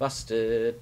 Busted.